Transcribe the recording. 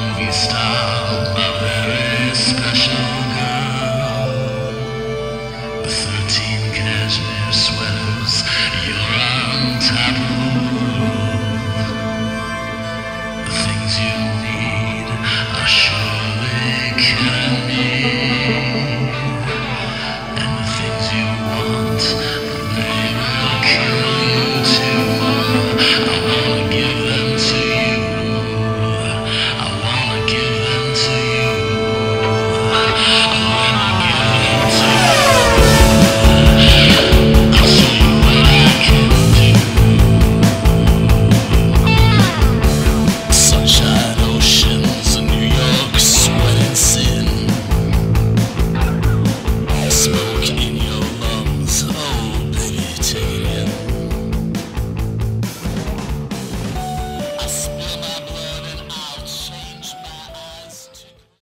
movie star, a very special girl. The 13 cashmere sweaters, you're on top